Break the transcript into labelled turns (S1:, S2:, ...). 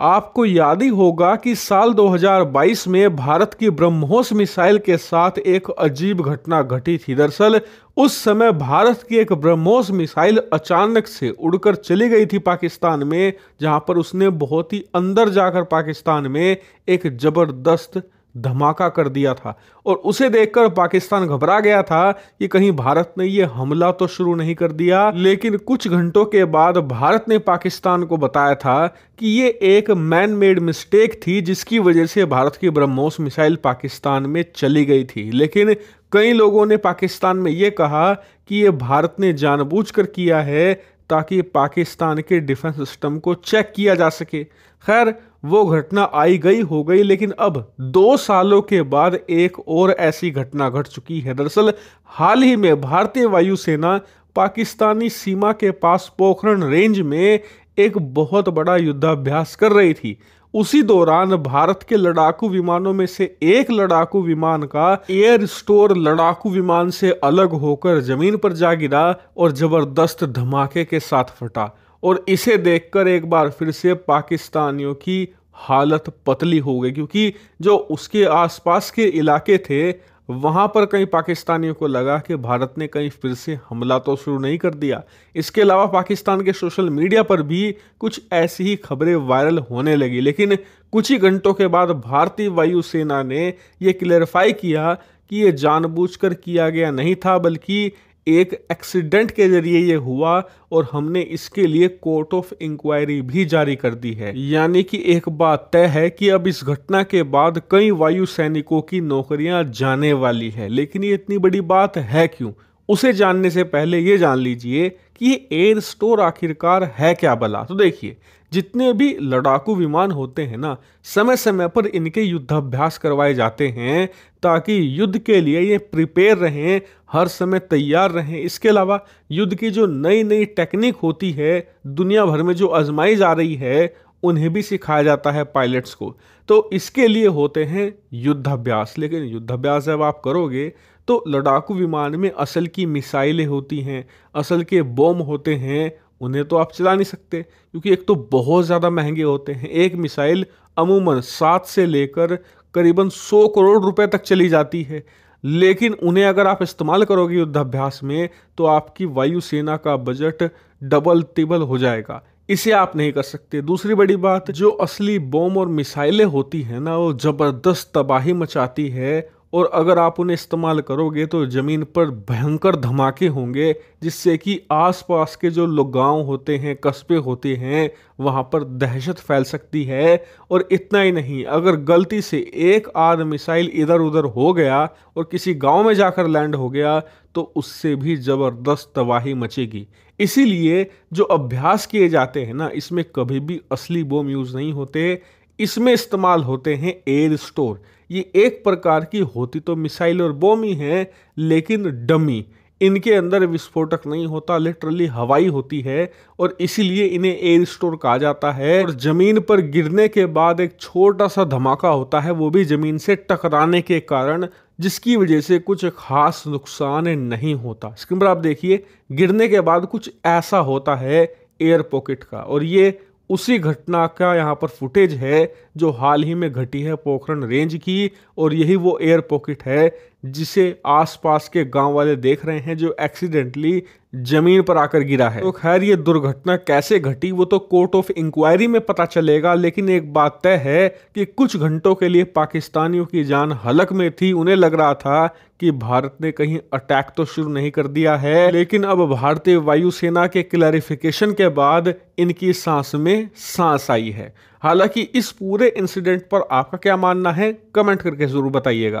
S1: आपको याद ही होगा कि साल 2022 में भारत की ब्रह्मोस मिसाइल के साथ एक अजीब घटना घटी थी। दरअसल, उस समय भारत की एक ब्रह्मोस मिसाइल अचानक से उड़कर चली गई थी पाकिस्तान में, जहाँ पर उसने बहुत ही अंदर जाकर पाकिस्तान में एक ज़बरदस्त धमाका कर दिया था और उसे देखकर पाकिस्तान घबरा गया था कि कहीं भारत ने यह हमला तो शुरू नहीं कर दिया, लेकिन कुछ घंटों के बाद भारत ने पाकिस्तान को बताया था कि ये एक मैन मेड मिस्टेक थी, जिसकी वजह से भारत की ब्रह्मोस मिसाइल पाकिस्तान में चली गई थी। लेकिन कई लोगों ने पाकिस्तान में ये कहा कि ये भारत ने जानबूझकर किया है ताकि पाकिस्तान के डिफेंस सिस्टम को चेक किया जा सके। खैर, वो घटना आई गई, हो गई, लेकिन अब दो सालों के बाद एक और ऐसी घटना घट चुकी है। दरअसल, हाल ही में भारतीय वायुसेना पाकिस्तानी सीमा के पास पोखरण रेंज में एक बहुत बड़ा युद्धाभ्यास कर रही थी। उसी दौरान भारत के लड़ाकू विमानों में से एक लड़ाकू विमान का एयर स्टोर लड़ाकू विमान से अलग होकर ज़मीन पर जा गिरा और ज़बरदस्त धमाके के साथ फटा। और इसे देखकर एक बार फिर से पाकिस्तानियों की हालत पतली हो गई, क्योंकि जो उसके आसपास के इलाके थे वहाँ पर कई पाकिस्तानियों को लगा कि भारत ने कहीं फिर से हमला तो शुरू नहीं कर दिया। इसके अलावा पाकिस्तान के सोशल मीडिया पर भी कुछ ऐसी ही खबरें वायरल होने लगी। लेकिन कुछ ही घंटों के बाद भारतीय वायुसेना ने यह क्लेरिफाई किया कि ये जानबूझकर किया गया नहीं था, बल्कि एक एक्सीडेंट के ज़रिए ये हुआ और हमने इसके लिए कोर्ट ऑफ़ इंक्वायरी भी जारी कर दी है। यानी कि एक बात तय है कि अब इस घटना के बाद कई वायु सैनिकों की नौकरियाँ जाने वाली है। लेकिन ये इतनी बड़ी बात है क्यों? उसे जानने से पहले ये जान लीजिए कि ये एयर स्टोर आखिरकार है क्या भला तो देखिए, जितने भी लड़ाकू विमान होते हैं ना समय समय पर इनके युद्धाभ्यास करवाए जाते हैं ताकि युद्ध के लिए ये प्रिपेयर रहें, हर समय तैयार रहें। इसके अलावा युद्ध की जो नई नई टेक्निक होती है, दुनिया भर में जो आजमाई जा रही है उन्हें भी सिखाया जाता है पायलट्स को। तो इसके लिए होते हैं युद्धाभ्यास। लेकिन युद्धाभ्यास जब आप करोगे तो लड़ाकू विमान में असल की मिसाइलें होती हैं, असल के बम होते हैं, उन्हें तो आप चला नहीं सकते। क्योंकि एक तो बहुत ज़्यादा महँगे होते हैं। एक मिसाइल अमूमन सात से लेकर करीबन सौ करोड़ रुपए तक चली जाती है। लेकिन उन्हें अगर आप इस्तेमाल करोगे युद्धाभ्यास में तो आपकी वायुसेना का बजट डबल टिबल हो जाएगा। इसे आप नहीं कर सकते। दूसरी बड़ी बात, जो असली बॉम्ब और मिसाइलें होती हैं ना, वो ज़बरदस्त तबाही मचाती है और अगर आप उन्हें इस्तेमाल करोगे तो ज़मीन पर भयंकर धमाके होंगे, जिससे कि आसपास के जो लोग गाँव होते हैं, कस्बे होते हैं, वहाँ पर दहशत फैल सकती है। और इतना ही नहीं, अगर गलती से एक आध मिसाइल इधर उधर हो गया और किसी गाँव में जाकर लैंड हो गया तो उससे भी ज़बरदस्त तबाही मचेगी। इसीलिए जो अभ्यास किए जाते हैं ना, इसमें कभी भी असली बोम यूज़ नहीं होते। इसमें इस्तेमाल होते हैं एयर स्टोर ये एक प्रकार की होती तो मिसाइल और बोम ही है, लेकिन डमी। इनके अंदर विस्फोटक नहीं होता लिटरली हवाई होती है, और इसीलिए इन्हें एयर स्टोर कहा जाता है। और ज़मीन पर गिरने के बाद एक छोटा सा धमाका होता है, वो भी ज़मीन से टकराने के कारण, जिसकी वजह से कुछ खास नुकसान नहीं होता। स्क्रीन पर आप देखिए, गिरने के बाद कुछ ऐसा होता है एयर पॉकेट का, और ये उसी घटना का यहाँ पर फुटेज है। जो हाल ही में घटी है पोखरण रेंज की, और यही वो एयर पॉकेट है, जिसे आसपास के गाँव वाले देख रहे हैं जो एक्सीडेंटली ज़मीन पर आकर गिरा है। तो खैर, ये दुर्घटना कैसे घटी, वो तो कोर्ट ऑफ़ इंक्वायरी में पता चलेगा, लेकिन एक बात तय है कि कुछ घंटों के लिए पाकिस्तानियों की जान हलक में थी। उन्हें लग रहा था कि भारत ने कहीं अटैक तो शुरू नहीं कर दिया है, लेकिन अब भारतीय वायुसेना के क्लैरिफिकेशन के बाद इनकी सांस में सांस आई है। हालाँकि इस पूरे इंसिडेंट पर आपका क्या मानना है? कमेंट करके ज़रूर बताइएगा।